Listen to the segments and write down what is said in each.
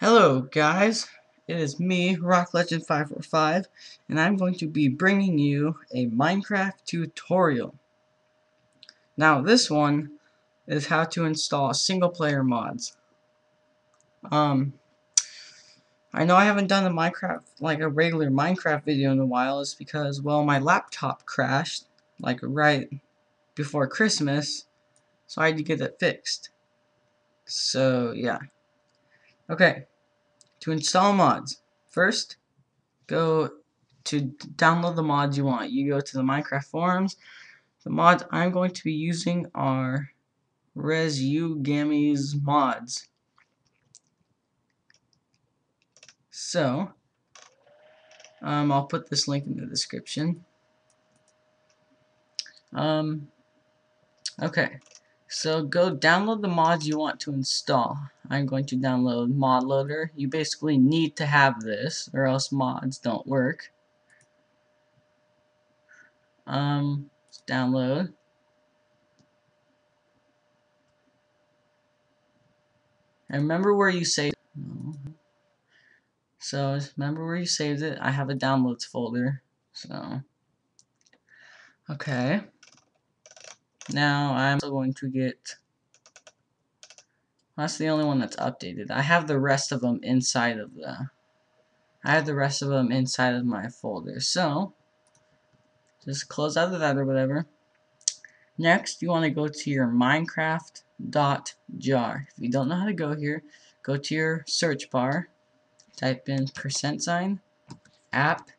Hello guys, it is me, Rock Legend 545, and I'm going to be bringing you a Minecraft tutorial. Now this one is how to install single player mods. Um, I know I haven't done a Minecraft, like a regular Minecraft video in a while, is because, well, my laptop crashed, like right before Christmas, so I had to get it fixed. So, yeah. Okay, to install mods, first go to download the mods you want. You go to the Minecraft forums. The mods I'm going to be using are Risugami's mods. So, um, I'll put this link in the description. Um, okay, so go download the mods you want to install. I'm going to download ModLoader. You basically need to have this or else mods don't work. Um, download. And remember where you saved So remember where you saved it? I have a downloads folder. So okay. Now I'm also going to get that's the only one that's updated. I have the rest of them inside of the I have the rest of them inside of my folder. So just close out of that or whatever. Next, you want to go to your Minecraft.jar. If you don't know how to go here, go to your search bar, type in percent sign, app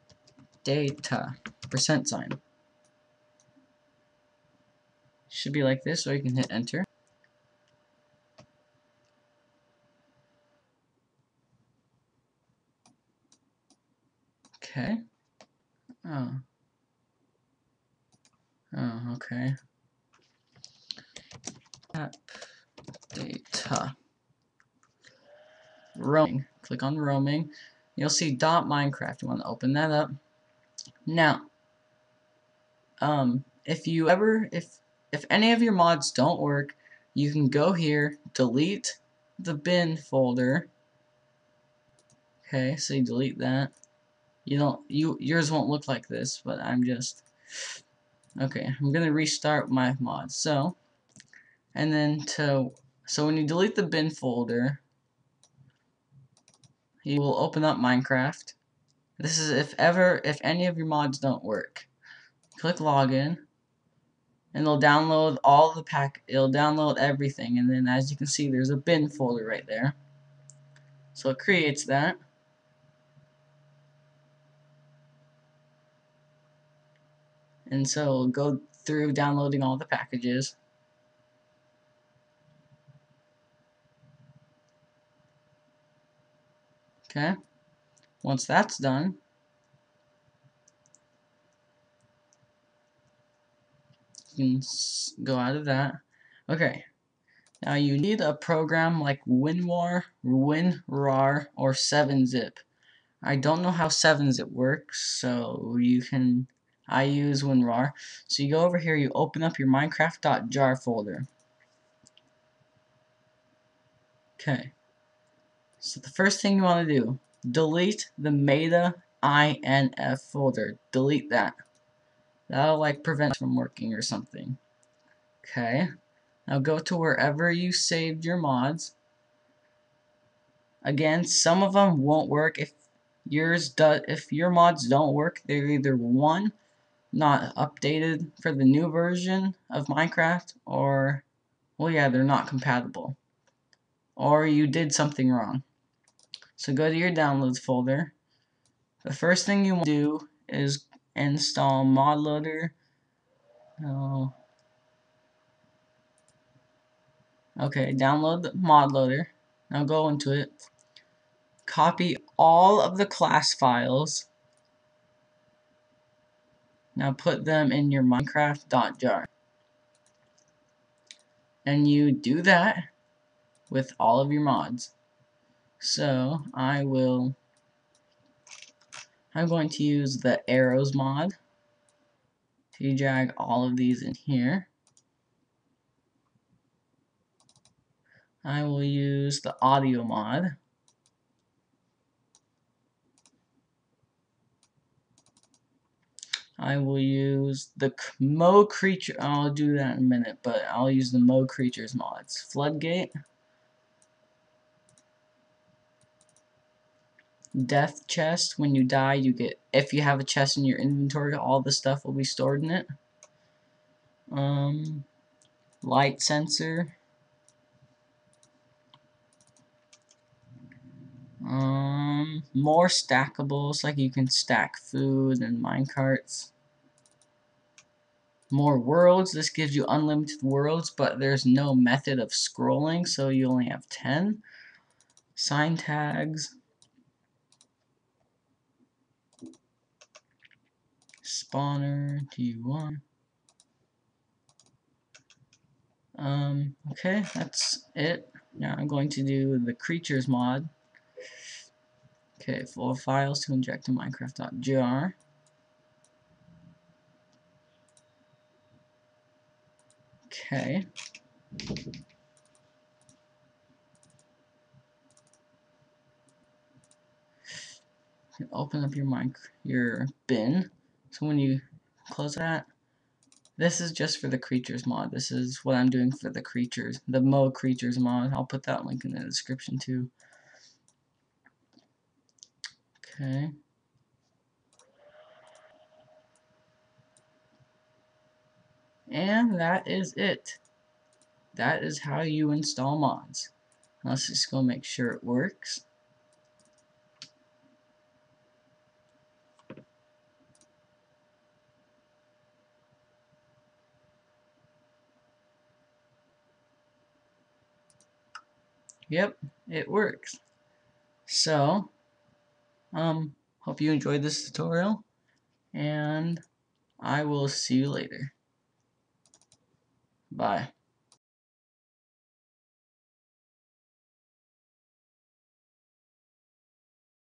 data, percent sign. Should be like this, or you can hit enter. Okay. Oh. Oh, okay. App data. Roaming. Click on roaming. You'll see dot Minecraft. You want to open that up. Now, um, if you ever, if if any of your mods don't work, you can go here, delete the bin folder. Okay, so you delete that. You don't, you, yours won't look like this, but I'm just, okay, I'm gonna restart my mod. So, and then to, so when you delete the bin folder, you will open up Minecraft. This is if ever, if any of your mods don't work. Click login and it'll download all the pack it'll download everything and then as you can see there's a bin folder right there. So it creates that. And so it'll go through downloading all the packages. Okay. Once that's done can go out of that. Okay. Now you need a program like WinRAR, WinRAR, or 7-Zip. I don't know how 7-Zip works, so you can, I use WinRAR. So you go over here, you open up your Minecraft.jar folder. Okay. So the first thing you want to do, delete the meta inf folder. Delete that. That'll like prevent from working or something. Okay. Now go to wherever you saved your mods. Again, some of them won't work if yours does if your mods don't work, they're either one not updated for the new version of Minecraft or well yeah, they're not compatible. Or you did something wrong. So go to your downloads folder. The first thing you want to do is install ModLoader. Oh. Okay, download the ModLoader. Now go into it. Copy all of the class files. Now put them in your Minecraft.jar. And you do that with all of your mods. So I will I'm going to use the arrows mod to drag all of these in here. I will use the audio mod I will use the Mo creature. I'll do that in a minute, but I'll use the Mo creatures mods. Floodgate. Death chest. When you die, you get. If you have a chest in your inventory, all the stuff will be stored in it. Um, light sensor. Um, more stackables, like you can stack food and minecarts. More worlds, this gives you unlimited worlds, but there's no method of scrolling, so you only have 10. Sign tags. Spawner, T1. Um, okay, that's it. Now I'm going to do the creatures mod. Okay, full files to inject to minecraft.jar. Okay. Open up your mic your bin. So when you close that, this is just for the creatures mod. This is what I'm doing for the creatures, the Mo creatures mod. I'll put that link in the description too. Okay. And that is it. That is how you install mods. Let's just go make sure it works. Yep, it works. So, um, hope you enjoyed this tutorial, and I will see you later. Bye.